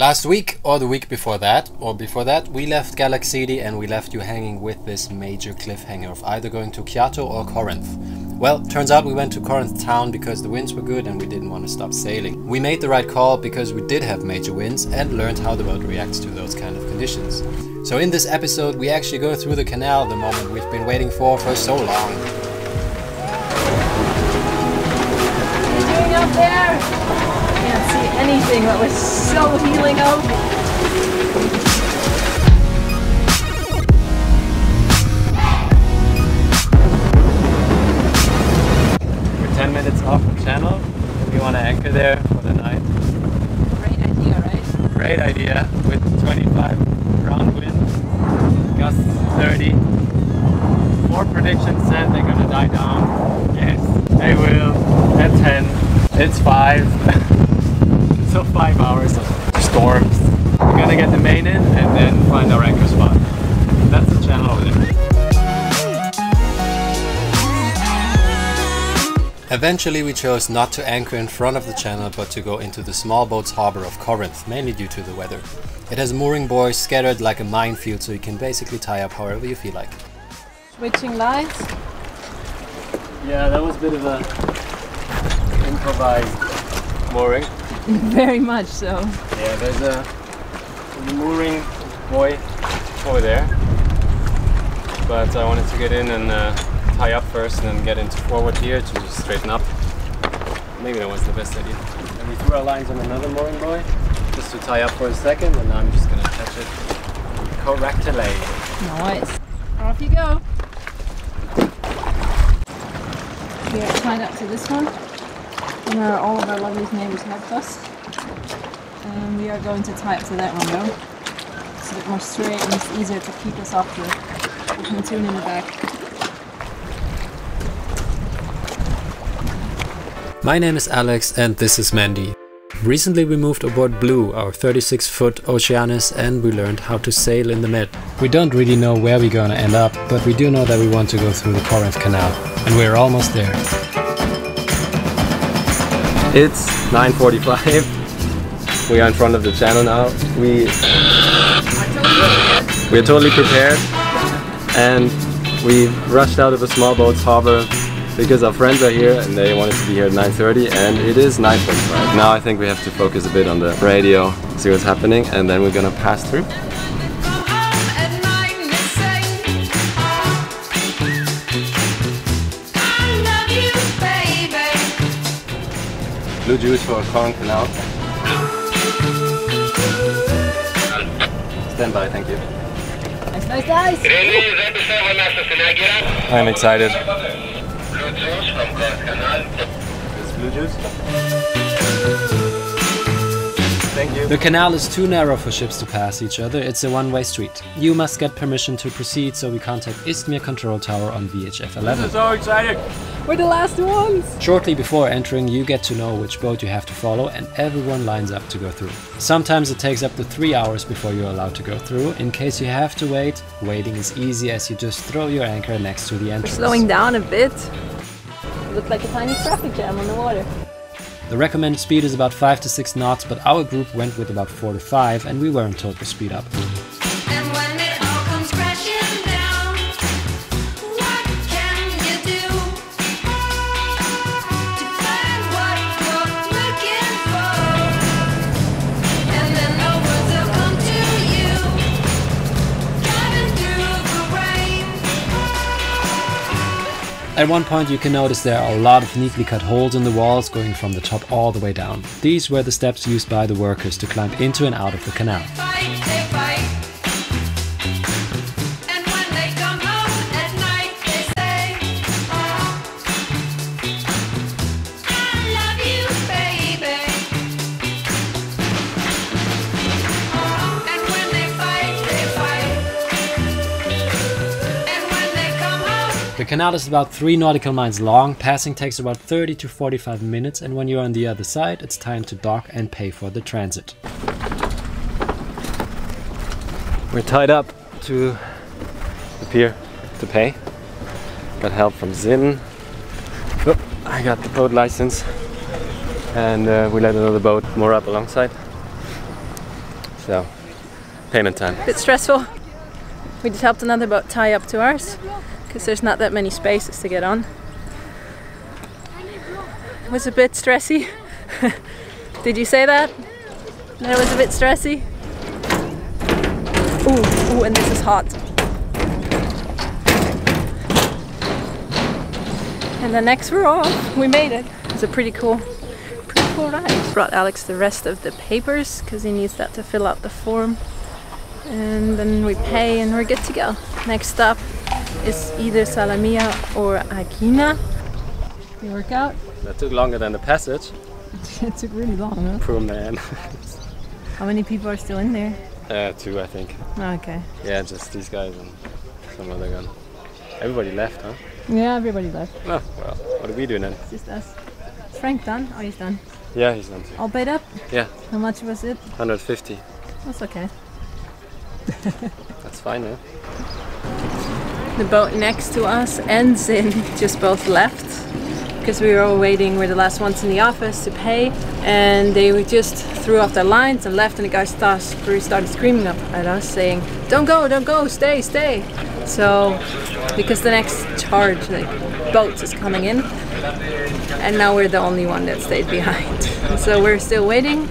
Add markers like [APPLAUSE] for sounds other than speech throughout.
Last week, or the week before that, or before that, we left Galaxidi and we left you hanging with this major cliffhanger of either going to Kiato or Corinth. Well, turns out we went to Corinth town because the winds were good and we didn't want to stop sailing. We made the right call because we did have major winds and learned how the boat reacts to those kind of conditions. So in this episode, we actually go through the canal, the moment we've been waiting for for so long. What are you doing up there? I can't see anything, That we're so heeling out. We're 10 minutes off the channel. We want to anchor there for the night. Great idea, right? Great idea with 25 round winds, gusts 30. Four predictions said they're gonna die down. Yes, they will. At 10, it's 5. [LAUGHS] [LAUGHS] so 5 hours of storms. We're gonna get the main in and then find our anchor spot. That's the channel over there. Eventually, we chose not to anchor in front of the channel but to go into the small boats harbor of Corinth, mainly due to the weather. It has mooring buoys scattered like a minefield, so you can basically tie up however you feel like. Switching lines. Yeah, that was a bit of a improvised mooring. [LAUGHS] Very much so. Yeah, there's a, there's mooring buoy over there. But I wanted to get in and uh, tie up first and then get into forward here to straighten up. Maybe that was the best idea. And we threw our lines on another mooring buoy just to tie up for a second and now I'm just gonna catch it correctly. Nice. Off you go. We are tied up to this one, where all of our lovely neighbors helped us. And we are going to tie it to that one though. It's a bit more straight and it's easier to keep us off the, the pontoon in the back. My name is Alex and this is Mandy. Recently we moved aboard Blue, our 36 foot Oceanis, and we learned how to sail in the Med. We don't really know where we're gonna end up, but we do know that we want to go through the Corinth Canal. And we're almost there. It's 9.45. We are in front of the channel now. We we're totally prepared and we rushed out of a small boats harbor because our friends are here and they wanted to be here at 9.30 and it is 9.45. Now I think we have to focus a bit on the radio, see what's happening and then we're gonna pass through. Blue juice for Corinth Canal. Stand by, thank you. Nice, nice, nice! I'm excited. Blue juice from corn canal. This blue juice? Thank you. The canal is too narrow for ships to pass each other, it's a one-way street. You must get permission to proceed, so we contact Istmir Control Tower on VHF 11. This is so excited. We're the last ones! Shortly before entering, you get to know which boat you have to follow, and everyone lines up to go through. Sometimes it takes up to 3 hours before you're allowed to go through. In case you have to wait, waiting is easy as you just throw your anchor next to the entrance. We're Slowing down a bit. Looked like a tiny traffic jam on the water. The recommended speed is about 5 to 6 knots, but our group went with about 4 to 5, and we weren't told to speed up. At one point you can notice there are a lot of neatly cut holes in the walls going from the top all the way down. These were the steps used by the workers to climb into and out of the canal. The canal is about 3 nautical miles long, passing takes about 30 to 45 minutes and when you're on the other side it's time to dock and pay for the transit. We're tied up to the pier to pay. Got help from Zin. Oh, I got the boat license. And uh, we let another boat moor up alongside. So, payment time. A bit stressful. We just helped another boat tie up to ours because there's not that many spaces to get on. It was a bit stressy. [LAUGHS] Did you say that? That it was a bit stressy? Ooh, ooh, and this is hot. And the next we're off. We made it. It's a pretty cool, pretty cool ride. Brought Alex the rest of the papers because he needs that to fill out the form and then we pay and we're good to go. Next stop is either Salamina or Aegina. You work out? That took longer than the passage. [LAUGHS] it took really long, huh? Poor man. How many people are still in there? uh, two, I think. Okay. Yeah, just these guys and some other gun. Everybody left, huh? Yeah, everybody left. Oh, well, what are we doing then? It's just us. Is Frank done? Oh, he's done. Yeah, he's done too. All paid up? Yeah, How much was it? 150. That's okay. That's fine, yeah? [LAUGHS] The boat next to us ends in just both left because we were all waiting. We're the last ones in the office to pay, and they just threw off their lines and left. And the guy started, screaming up at us, saying, "Don't go! Don't go! Stay! Stay!" So, because the next charge, like boats, is coming in, and now we're the only one that stayed behind. [LAUGHS] so we're still waiting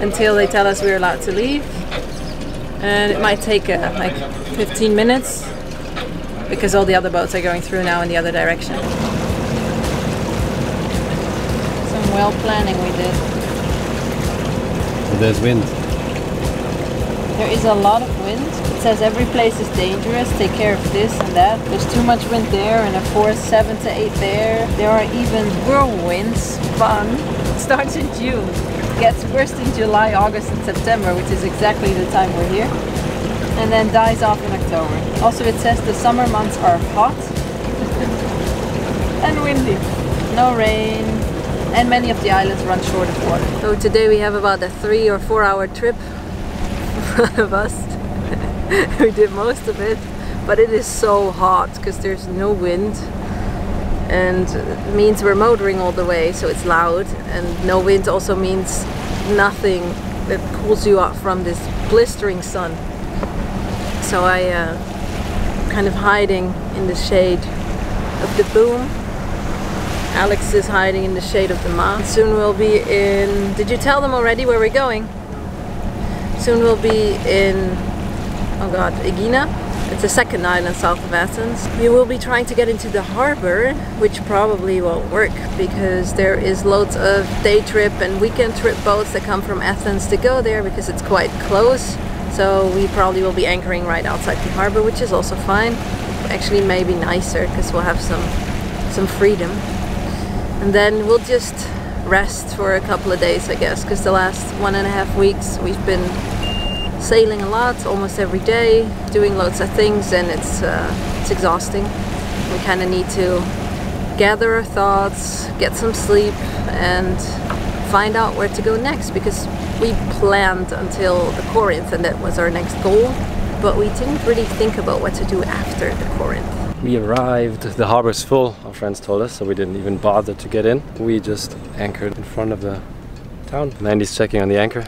until they tell us we're allowed to leave, and it might take uh, like 15 minutes because all the other boats are going through now in the other direction. Some well planning we did. There's wind. There is a lot of wind. It says every place is dangerous, take care of this and that. There's too much wind there and a force 7 to 8 there. There are even whirlwinds. Fun. It starts in June. Gets worse in July, August and September, which is exactly the time we're here. And then dies off in October. Also it says the summer months are hot and windy. No rain, and many of the islands run short of water. So today we have about a three or four hour trip in front of us. [LAUGHS] we did most of it, but it is so hot because there's no wind and it means we're motoring all the way so it's loud and no wind also means nothing that cools you off from this blistering sun. So I uh, kind of hiding in the shade of the boom Alex is hiding in the shade of the mast. Soon we'll be in. Did you tell them already where we're going? Soon we'll be in. Oh god, Aegina. It's the second island south of Athens. We will be trying to get into the harbor, which probably won't work because there is loads of day trip and weekend trip boats that come from Athens to go there because it's quite close. So we probably will be anchoring right outside the harbor, which is also fine. Actually, maybe nicer because we'll have some some freedom and then we'll just rest for a couple of days I guess because the last one and a half weeks we've been sailing a lot almost every day doing loads of things and it's uh, it's exhausting we kind of need to gather our thoughts get some sleep and find out where to go next because we planned until the Corinth and that was our next goal but we didn't really think about what to do after the Corinth We arrived, the harbor's full, our friends told us, so we didn't even bother to get in. We just anchored in front of the town. Mandy's checking on the anchor.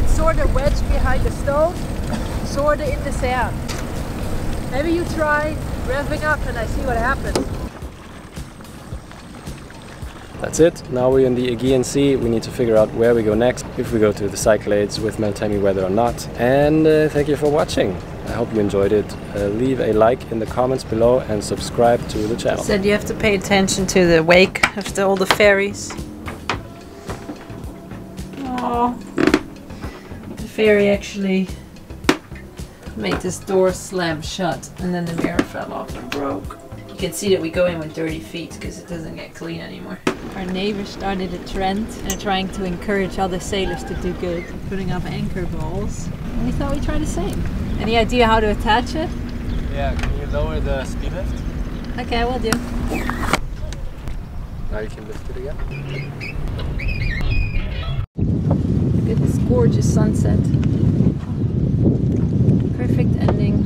It's sort of wedged behind the stone, sort of in the sand. Maybe you try revving up and I see what happens. That's it. Now we're in the Aegean Sea. We need to figure out where we go next, if we go to the Cyclades with Meltemi weather or not. And uh, thank you for watching. I hope you enjoyed it. Uh, leave a like in the comments below and subscribe to the channel. Said you have to pay attention to the wake of all the ferries. Oh, the ferry actually made this door slam shut, and then the mirror fell off and broke. You can see that we go in with dirty feet because it doesn't get clean anymore. Our neighbors started a trend and are trying to encourage other sailors to do good, putting up anchor balls. And we thought we'd try the same. Any idea how to attach it? Yeah, can you lower the speed lift? Okay, we'll do. Now you can lift it again. Look at this gorgeous sunset. Perfect ending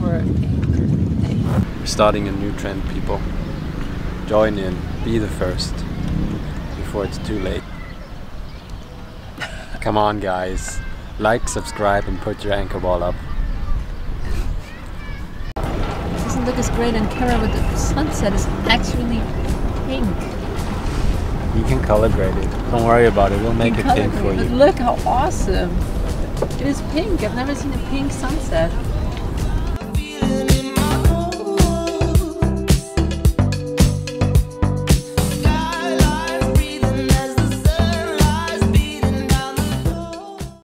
for anchor day. We're starting a new trend, people. Join in, be the first before it's too late. Come on, guys. Like, subscribe, and put your anchor ball up. It doesn't look as great in camera, but the sunset is actually pink. You can color grade it. Don't worry about it. We'll make it pink for you. But look how awesome! It is pink. I've never seen a pink sunset.